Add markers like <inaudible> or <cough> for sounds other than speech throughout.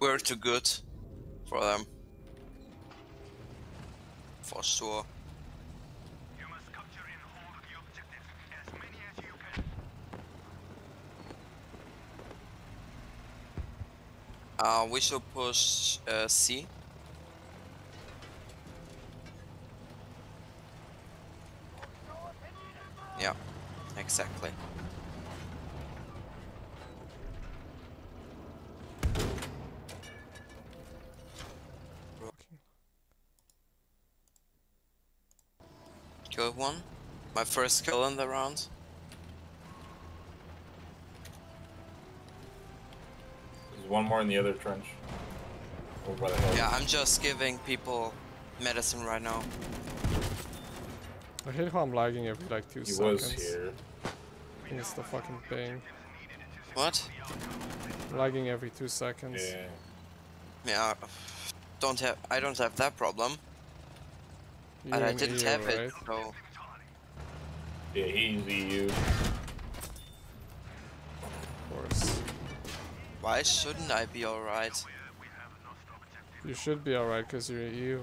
we're too good for them. For sure. You must capture and hold the objectives, as many as you can. Uh, we should push uh, C. Yeah, exactly. One. My first kill in the round. There's one more in the other trench. Over by the. Yeah, I'm just giving people medicine right now. I hate how I'm lagging every like two He seconds. was here. It's the fucking thing. What? I'm lagging every two seconds. Yeah. Yeah, don't have. I don't have that problem, You're and I didn't EU, have right? it. So Yeah, he's EU. Of course. why shouldn't I be alright? You should be alright because you're EU.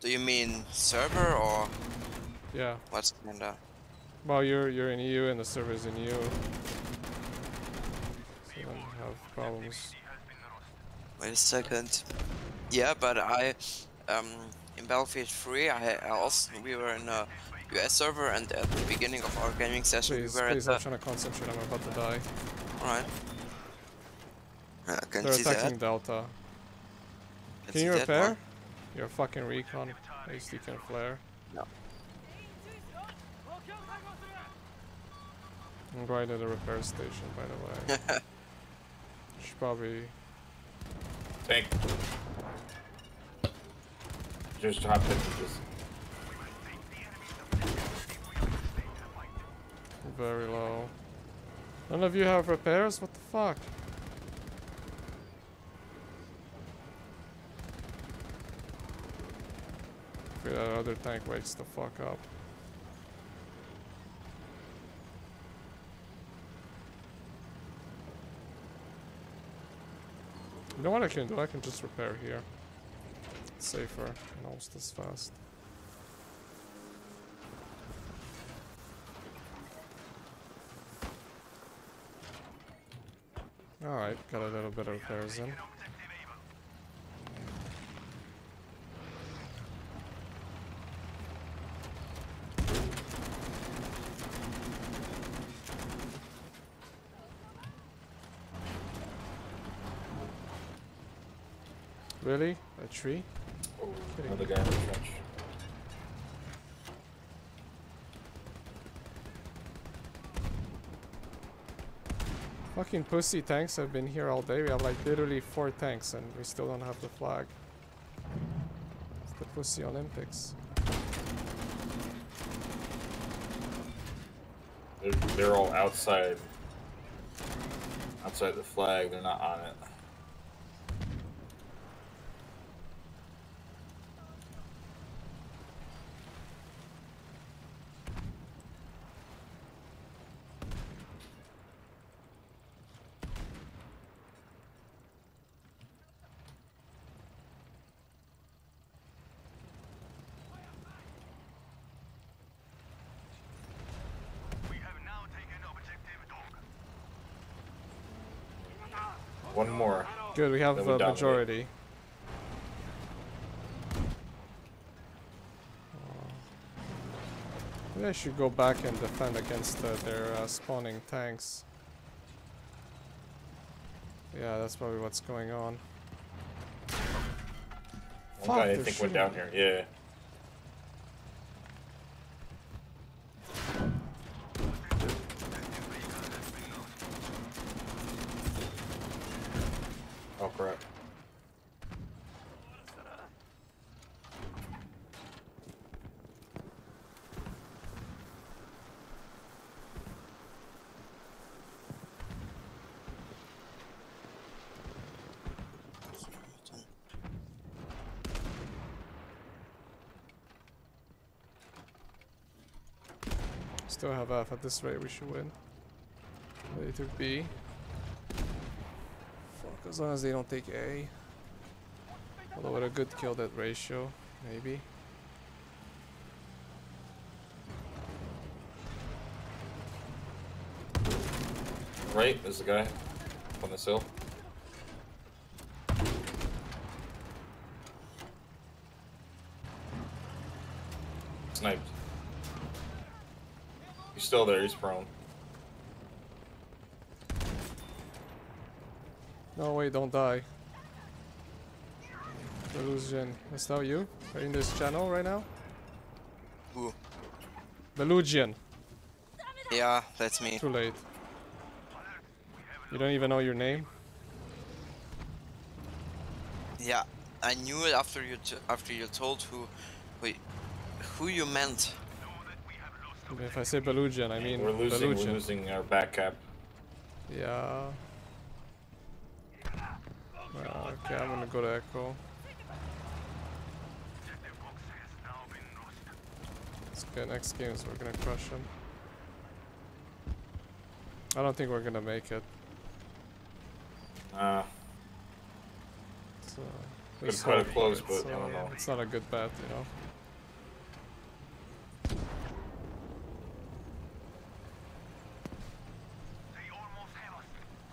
Do you mean server or Yeah. what's kinda? Well, you're you're in EU and the server's in EU. So you don't have problems. Wait a second. Yeah, but I, um, in Battlefield 3, I, I also we were in a US server, and at the beginning of our gaming session, Please, we were please, at I'm the. trying to concentrate. I'm about to die. Alright. I can They're see attacking that. Delta. Can Can you repair? one. You're a fucking recon. At least you can flare. No. I'm going to the repair station, by the way. <laughs> Should probably. Tank. Just in. Just Very low. None of you have repairs? What the fuck? Hopefully that other tank wakes the fuck up. You know what I can do? I can just repair here. Safer and almost as fast. Alright, got a little bit of repairs in. Really? A tree? Another guy in the trench. Fucking pussy tanks have been here all day. We have like literally four tanks and we still don't have the flag. It's the pussy Olympics. They're, they're all outside. Outside the flag. They're not on it. One more. Good, we have a majority. Uh, Maybe I should go back and defend against uh, their uh, spawning tanks. Yeah, that's probably what's going on. One Fuck, guy I think went down here. Yeah. Oh crap. Still have F. At this rate, we should win. They took B. Fuck, As long as they don't take A. Although with a good kill that ratio, maybe. Right, there's the guy on this hill. Sniped. He's still there, he's prone. No, wait, don't die. Belugian. Is that you? Are you in this channel right now? Who? Belugian. Yeah, that's me. Too late. You don't even know your name? Yeah, I knew it after you t after you told who, who, who you meant. If I say Belugian, I mean We're losing, we're losing our back cap. Yeah. Uh, okay, I'm gonna go to Echo. Let's get next games. We're gonna crush him. I don't think we're gonna make it. Uh, So, let's quite close, it's, but I don't know. It's not a good bet, you know. They almost have us.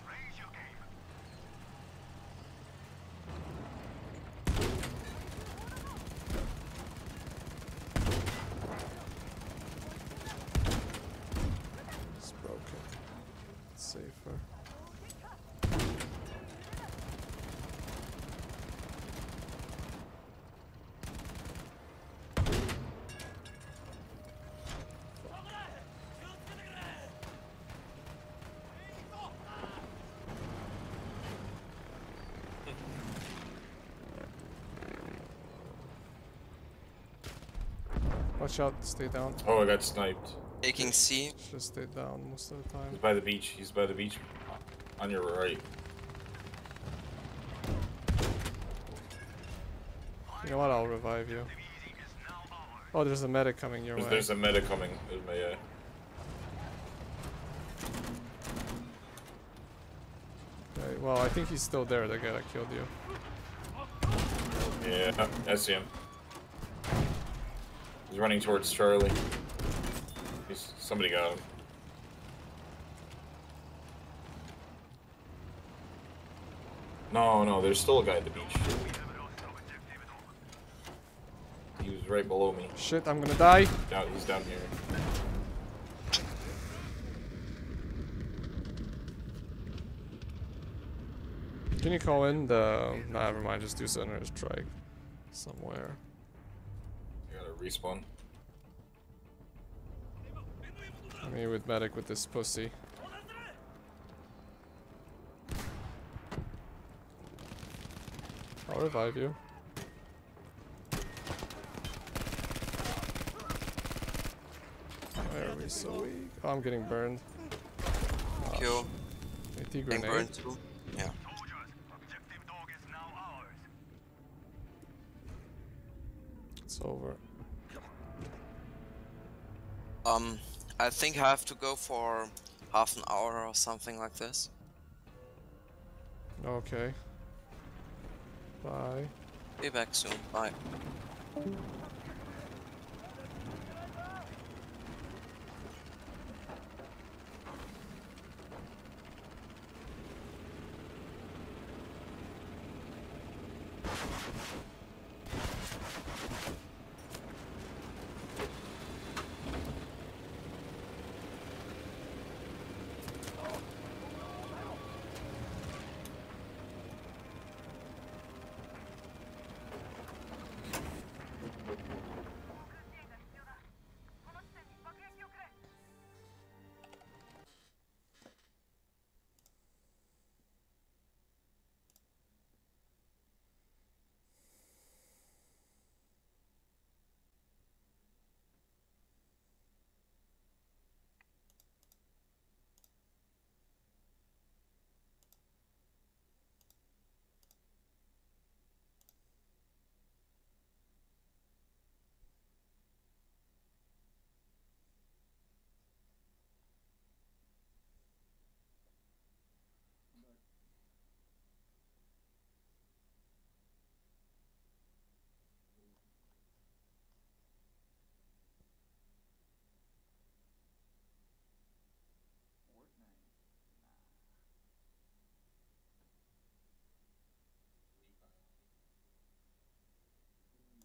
Raise your game. It's broken. It's safer. Watch out, stay down. oh, I got sniped. Taking C. Just stay down most of the time. He's by the beach. He's by the beach. On your right. You know what? I'll revive you. Oh, there's a medic coming your There's, way. there's a meta coming. There's my, uh, Okay, well, I think he's still there, the guy that killed you. yeah, I see him. He's running towards Charlie. He's, somebody got him. No, no, there's still a guy at the beach. He was right below me. Shit, I'm gonna die. Down, he's down here. Can you call in the... Nah, never mind, just do center strike. Somewhere. Respawn. Mean, with medic with this pussy. I'll revive you. Why are we so weak? Oh, I'm getting burned. Kill. AT Getting grenade. burned too. Yeah. Soldiers, objective dog is now ours. It's over. Um, I think I have to go for half an hour or something like this. Okay. Bye. Be back soon. Bye.